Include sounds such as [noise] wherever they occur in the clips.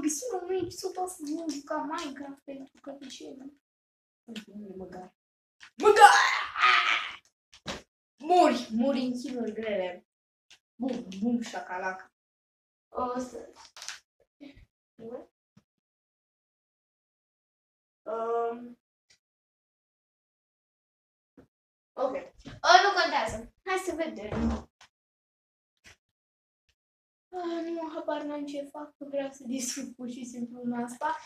am găsit un episod o să nu juca Minecraft pentru că de ce nu? Nu măgar. Măgar! Muri, muri în chinuri grele. Bum, bum, șacalac. O să... Um... Ok. Uh, nu contează. Hai să vedem. Uh, nu am habar n-am ce fac, că vreau să discut pur și simplu în asta.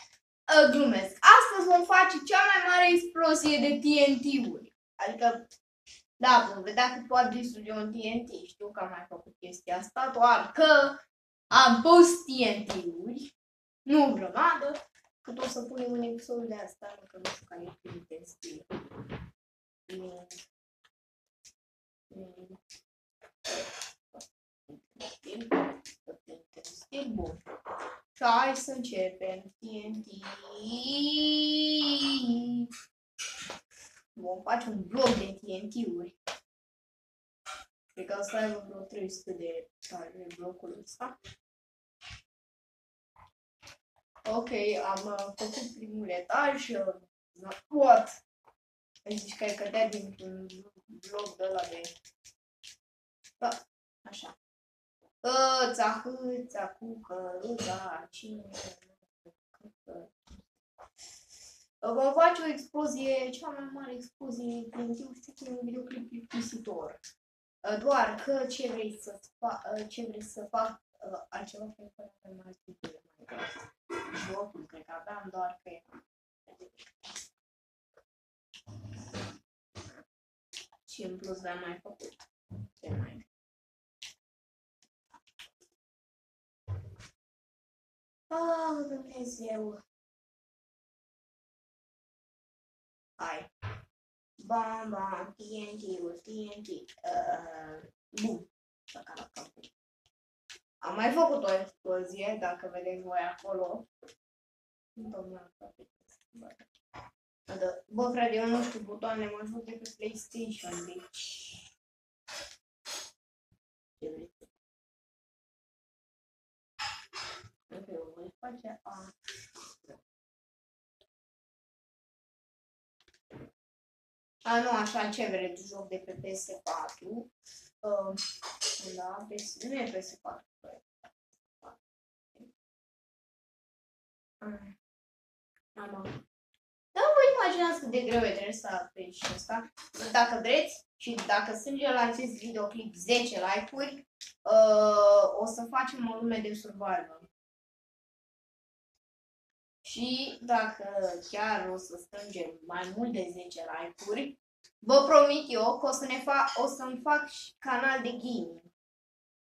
Uh, glumesc. Astăzi vom face cea mai mare explozie de TNT-uri. Adică, da, vom vedea că poate distruge un TNT. Știu că am mai făcut chestia asta, doar că am pus TNT-uri. Nu o grămadă, cât o să punem un episod de asta, că nu știu care e intensiv. Mm. Mm. E bun. Și hai să începem. TNT. Vom face un blog de TNT-uri. Cred că o să aibă vreo 300 de tare blocul ăsta. Ok, am uh, făcut primul etaj. Uh, what? Zici că ai cădea dintr-un bloc de ăla de... Da, așa. Hăța, hăța, cu căruța, cine... Vom face o explozie, cea mai mare explozie din timp, știu că e un videoclip plictisitor. Doar că ce vrei să fac, ce vrei să fac altceva, cred că avem mai multe de Minecraft. Jocul, cred că aveam doar că și în plus le-am mai făcut. Oh, Dumnezeu! Hai. Bam, bam, TNT-ul, TNT. Uh, bum. Am mai făcut o explozie, dacă vedeți voi acolo. Bă, frate, eu nu știu butoane, mă joc de pe PlayStation, deci... Ce vrei? Ok, o voi face a... A, nu, așa, ce vreți, joc de pe PS4. Uh, da, PS, nu e PS4. Am, am. Da, vă imaginați cât de greu e trebuie să apeși asta. Dacă vreți și dacă strânge la acest videoclip 10 like-uri, uh, o să facem o lume de survival. Și dacă chiar o să strângem mai mult de 10 like-uri, vă promit eu că o, să ne fac, o să-mi fac canal de gaming.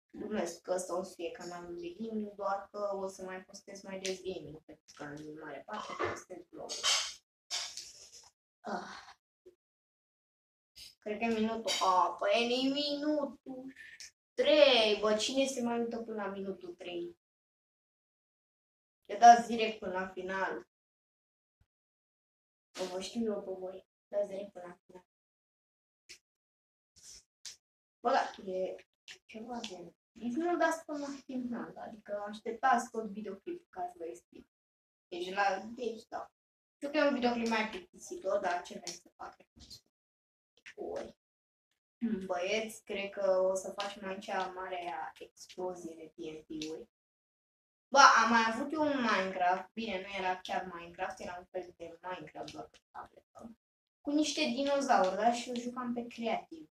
Glumesc că ăsta o să fie canalul de gaming, doar că o să mai postez mai des gaming, pentru că în mare parte postez blog. Ah. Cred că e minutul... Ah, păi e minutul 3. Bă, cine se mai uită până la minutul 3? Te dați direct până la final. O vă știu eu pe voi. Dați direct până la final. Bă, da, e ceva de... Nici nu dați până la final, adică așteptați tot videoclipul ca să vă explic. Deci, la, deci, da. Știu că e un videoclip mai plictisitor, dar ce vrei să fac? Oi. Băieți, cred că o să facem aici marea explozie de TNT-uri. Bă, am mai avut eu un Minecraft, bine, nu era chiar Minecraft, era un fel de Minecraft doar pe tabletă, cu niște dinozauri, da? Și eu jucam pe creativ.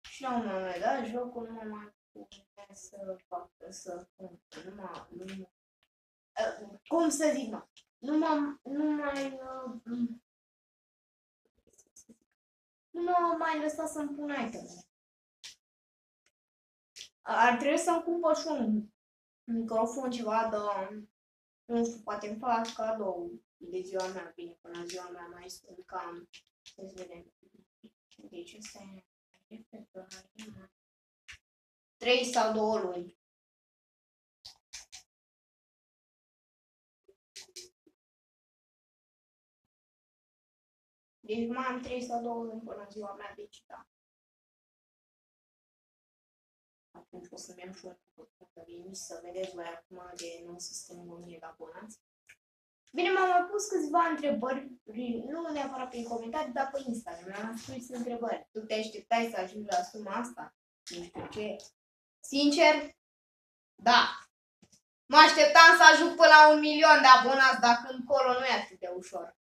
Și la un moment dat, jocul nu mă mai pune să fac, să cum, nu mă, nu mă, uh, cum să zic, mă, nu mă, nu mai, uh, nu mă mai lăsa să-mi pun itemele. Ar trebui să-mi cumpăr și un microfon, ceva de, nu știu, poate îmi fac cadou de ziua mea, bine, până la ziua mea mai sunt cam, să vedem. Deci ăsta e 3 sau 2 luni. Deci mai am 3 sau 2 luni până ziua mea, deci da. Atunci o să-mi iau și un că vin să vedeți voi acum de nu să suntem 1000 de abonați. Bine, m-au mai pus câțiva întrebări, nu neapărat prin comentarii, dar pe Instagram. Mi-am scris întrebări. Tu te așteptai să ajungi la suma asta? Nu știu ce. Sincer, da. Mă așteptam să ajung până la un milion de abonați, dacă încolo nu e atât de ușor.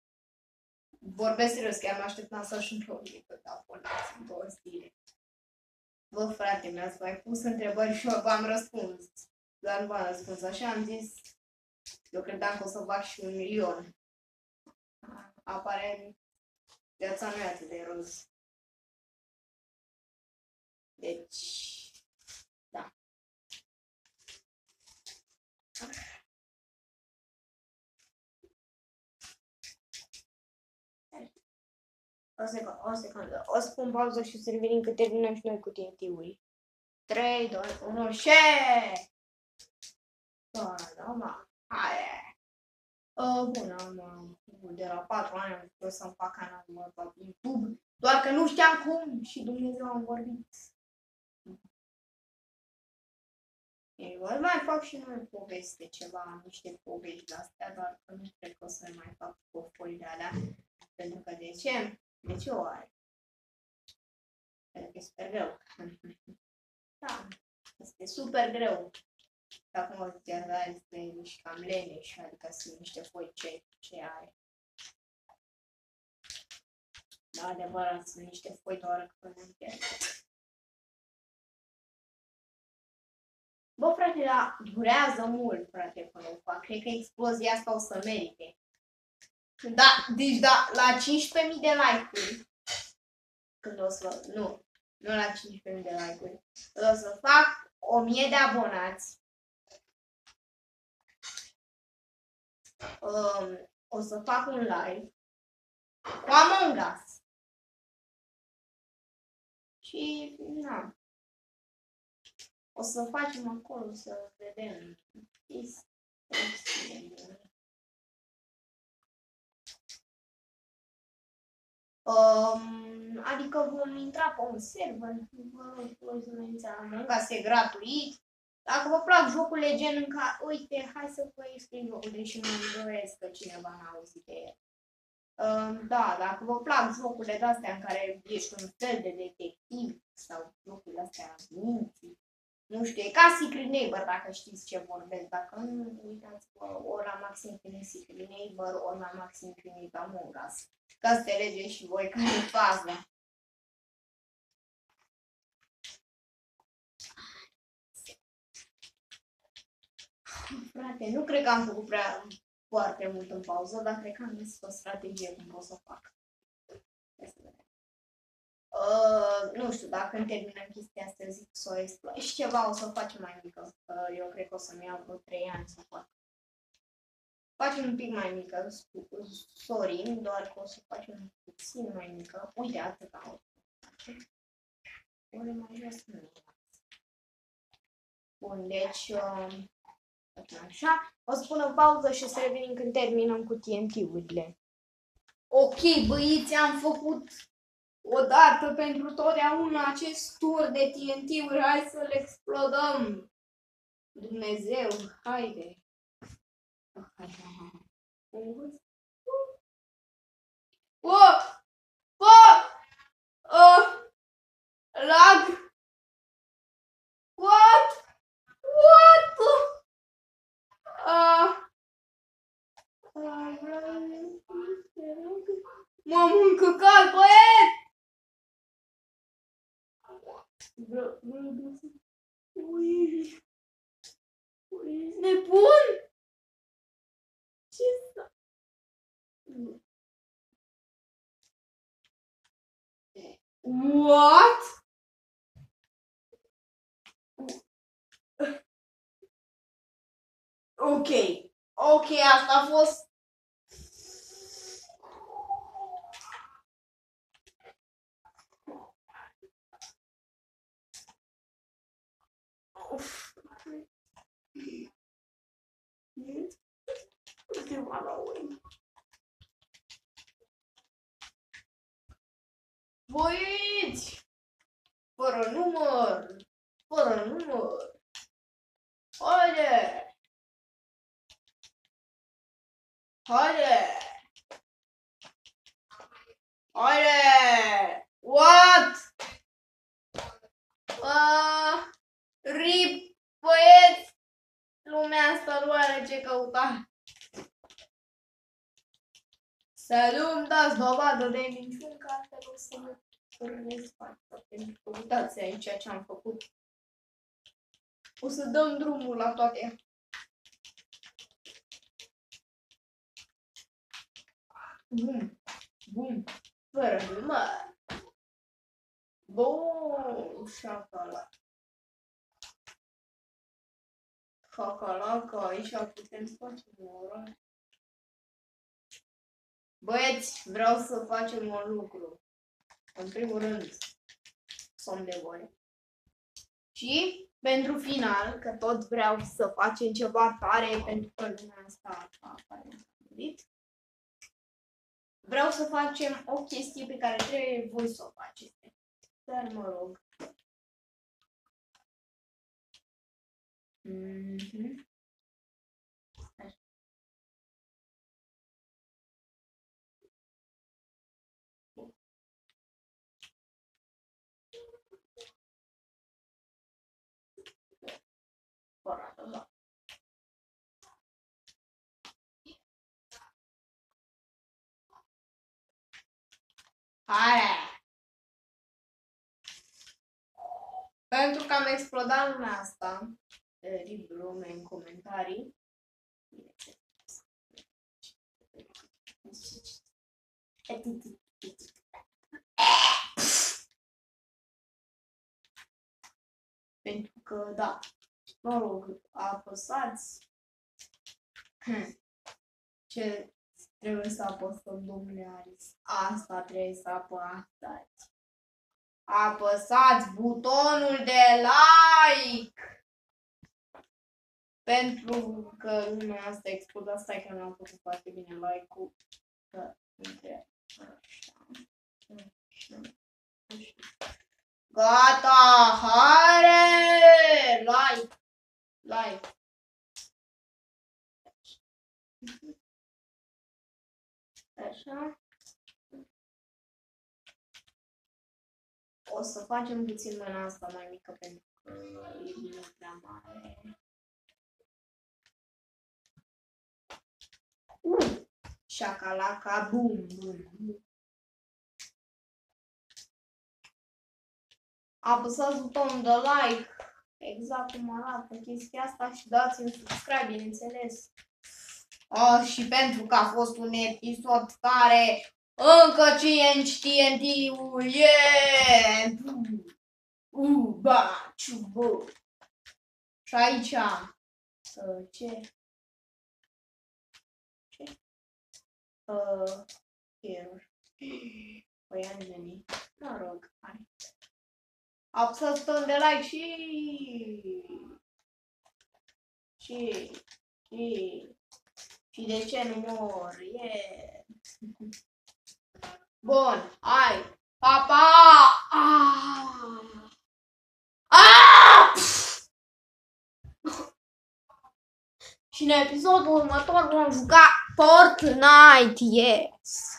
Vorbesc serios, chiar mă așteptam să ajung la un milion de abonați în două zile. Bă, frate, mi-ați mai pus întrebări și eu v-am răspuns. Dar nu v-am răspuns. Așa am zis, eu credeam că o să fac și un milion. Aparent, viața nu e atât de roz. Deci, da. O secundă, o secundă. O să pun pauză și să revenim că terminăm și noi cu TNT-uri. 3, 2, 1, share! Da, da, mă. Hai. Uh, bun, am, uh, de la 4 ani am vrut să-mi fac canal pe YouTube, doar că nu știam cum și Dumnezeu am vorbit. Ei, mai fac și noi poveste ceva, niște povești de astea, doar că nu cred că o să mai fac cu foile alea. Pentru că de ce? De ce o are? Pentru că e super greu. [laughs] da, este super greu. Acum o ziceam, da, este și cam leneș, adică sunt niște foi ce, ce are. Da, adevărat, sunt niște foi doar că nu Bă, frate, dar durează mult, frate, până o fac. Cred că explozia asta o să merite. Da, deci da, la 15.000 de like-uri, când o să, nu, nu la 15.000 de like-uri, o să fac 1000 de abonați. Um, o să fac un live cu Among Us. Și, na, o să facem acolo, să vedem. Um, adică vom intra pe un server, vă rog voi să veniți la Us, e gratuit. Dacă vă plac jocurile gen în care, uite, hai să vă explic jocul, deși nu îndoiesc că cineva n-a auzit de el. Um, da, dacă vă plac jocurile de-astea în care ești un fel de detectiv sau jocurile astea minții, nu știu, e ca Secret Neighbor, dacă știți ce vorbesc. Dacă nu, uitați-vă, ori la Maxim Infinite Secret Neighbor, ori la Maxim Infinite Among Us. Ca să înțelegeți și voi care e faza. Frate, nu cred că am făcut prea foarte mult în pauză, dar cred că am găsit o strategie cum pot să fac. Uh, nu știu, dacă îmi terminăm chestia asta, zic să o exploat. Și ceva o să o facem mai mică, că eu cred că o să-mi iau vreo 3 ani să fac. Facem un pic mai mică, sorry, doar că o să facem puțin mai mică. Uite, atâta o să Ori mai jos nu. Bun, deci, uh, așa. O să pun în pauză și o să revenim când terminăm cu TNT-urile. Ok, băieți, am făcut odată pentru totdeauna acest tur de TNT-uri. Hai să-l explodăm. Dumnezeu, haide. Oh! Oh! Oh! Lag! What? What? Uh, M-am încăcat, băieți! Ui, ui, nebun? Ce să... What? Ok. Ok, asta a fost... Uf. Băieți! Fără număr! fără număr. Haide! Haide! Haide! What? Uh, rip, băieți! Lumea asta nu are ce căuta. Să nu-mi dați dovadă de minciuni, că asta o să mă pornesc față. Pentru că uitați aici ce am făcut. O să dăm drumul la toate. Bum, bum, fără număr. Bun, șacala. Cacalaca, aici putem să facem o oră. Băieți, vreau să facem un lucru. În primul rând, somn de voi. Și pentru final, că tot vreau să facem ceva tare pentru că lumea asta apare gândit. Vreau să facem o chestie pe care trebuie voi să o faceți. Dar mă rog. Mm-hmm. Hai! Pentru că am explodat lumea asta, libru în comentarii. Pentru că, da, mă rog, apăsați [clears throat] ce trebuie să apăsăm, domnule Aris. Asta trebuie să apăsați. Apăsați butonul de like! Pentru că lumea asta explodat, stai că nu am făcut foarte bine like-ul. Că între Gata, hare! Like! Like! Așa. O să facem puțin mâna asta mai mică pentru că e bine prea mare. Șacalaca, bum, bum, bum. Apăsați butonul de like, exact cum arată chestia asta și dați-mi subscribe, bineînțeles. Oh, și pentru că a fost un episod care încă TNT, TNT-ul, yeah! Uh, ba, ciubă. Și aici, uh, ce? Ce? Uh, error. Păi am venit. Mă rog, hai. Apăsați ton de like și... Și... Și... Și de ce nu mor? Yeah. Bun, hai. Pa, pa! Ah! Ah! Și în episodul următor vom juca Fortnite, yes!